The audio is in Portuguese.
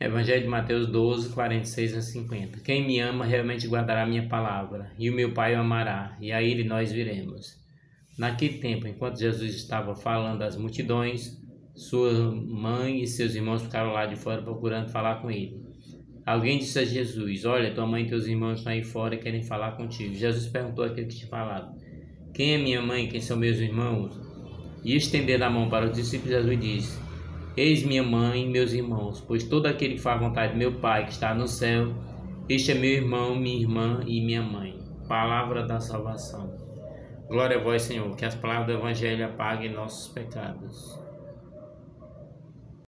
Evangelho de Mateus 12, 46 a 50. Quem me ama realmente guardará a minha palavra, e o meu Pai o amará, e a ele nós viremos. Naquele tempo, enquanto Jesus estava falando às multidões, sua mãe e seus irmãos ficaram lá de fora procurando falar com ele. Alguém disse a Jesus: Olha, tua mãe e teus irmãos estão aí fora e querem falar contigo. Jesus perguntou àquele que tinha falado: Quem é minha mãe? Quem são meus irmãos? E estendendo a mão para os discípulos, Jesus disse: Eis minha mãe e meus irmãos, pois todo aquele que faz a vontade do meu Pai que está no céu, este é meu irmão, minha irmã e minha mãe. Palavra da salvação. Glória a vós, Senhor, que as palavras do Evangelho apaguem nossos pecados.